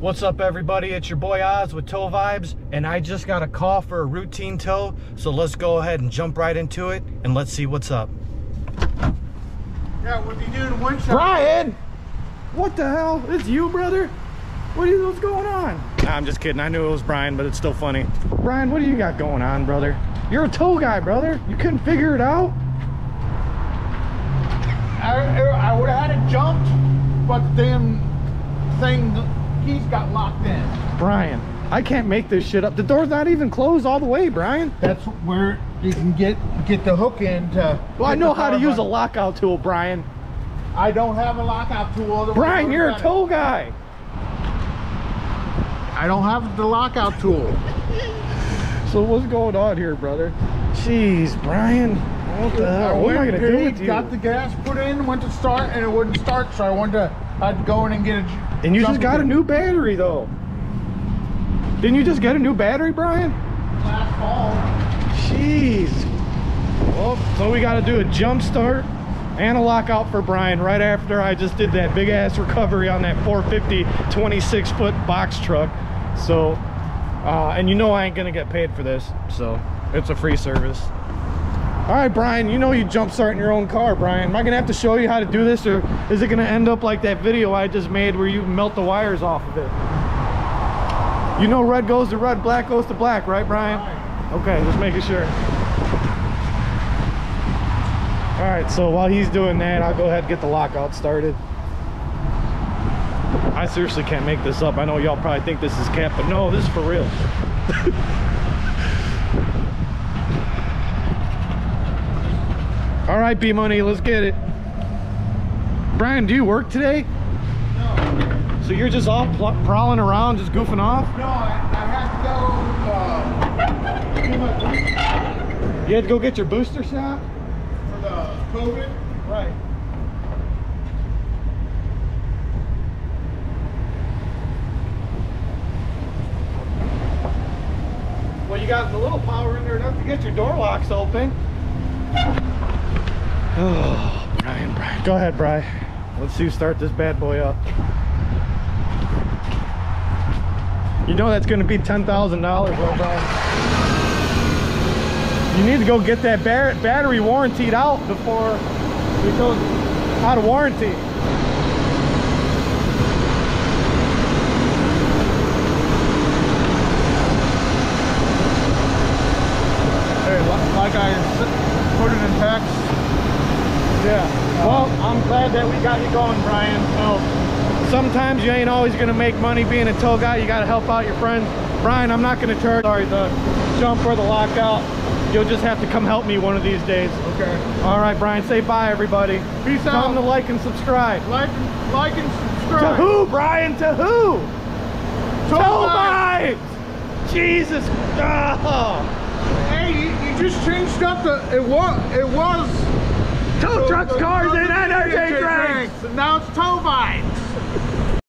What's up everybody? It's your boy Oz with Tow Vibes and I just got a call for a routine tow. So let's go ahead and jump right into it and let's see what's up. Yeah, what you doing one shot? Brian! What the hell? It's you, brother? What are you, what's going on? Nah, I'm just kidding. I knew it was Brian, but it's still funny. Brian, what do you got going on, brother? You're a tow guy, brother. You couldn't figure it out? I, I would have had it jumped, but the damn thing, the keys got locked in. Brian, I can't make this shit up. The door's not even closed all the way, Brian. That's where you can get get the hook in to. Well, I know how to use a lockout tool, Brian. I don't have a lockout tool. Brian, you're a it. tow guy. I don't have the lockout tool. So what's going on here, brother? Jeez, Brian. What the hell? What am I gonna do paid, with you? Got the gas put in, went to start, and it wouldn't start, so I wanted to. I'd go in and get a. And you just got a new battery though. Didn't you just get a new battery, Brian? last fall. Jeez. Well, so we got to do a jump start and a lockout for Brian right after I just did that big ass recovery on that 450 26 foot box truck. So, uh, and you know I ain't gonna get paid for this, so it's a free service. All right, Brian, you know you jump start in your own car, Brian. Am I gonna have to show you how to do this or is it gonna end up like that video I just made where you melt the wires off of it? You know red goes to red, black goes to black, right, Brian? Okay, just making sure. All right, so while he's doing that, I'll go ahead and get the lockout started. I seriously can't make this up. I know y'all probably think this is cap, but no, this is for real. All right, B Money, let's get it. Brian, do you work today? No, So you're just off prowling around, just goofing off? no, I, I have to go. Uh, You had to go get your booster shot? for the COVID. Right. Well, you got the little power in there enough to get your door locks open. Oh, Brian, Brian. Go ahead, Brian. Let's see you start this bad boy up. You know that's going to be $10,000, well, Brian. You need to go get that bar battery warranted out before it goes out of warranty. Hey, li- like I s- put it in text. Yeah. Well, I'm glad that we got you going, Brian. So sometimes you ain't always gonna make money being a tow guy. You gotta help out your friends. Brian, I'm not gonna charge sorry the jump or the lockout. You'll just have to come help me one of these days. Okay. All right, Brian. Say bye, everybody. Peace Tell them to like and subscribe. Like, like and subscribe. To who, Brian? To who? Tow. Vibes! Jesus! Oh. Hey, you, you just changed up the. It was. It was. Tow trucks, cars, and energy drinks! And now it's tow vibes.